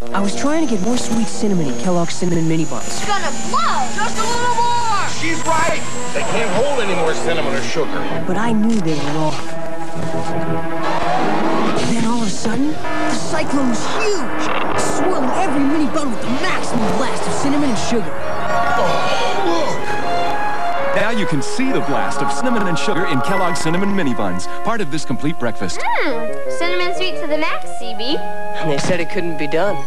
I was trying to get more sweet cinnamon in Kellogg's Cinnamon Mini Buns. It's gonna blow! Just a little more! She's right. They can't hold any more cinnamon or sugar. But I knew they were wrong. Then all of a sudden, the cyclone was huge, swirling every mini bun with the maximum blast of cinnamon and sugar. Oh look! Now you can see the blast of cinnamon and sugar in Kellogg's Cinnamon Mini Buns, part of this complete breakfast. Mmm, cinnamon sweet to the max, CB. They said it couldn't be done.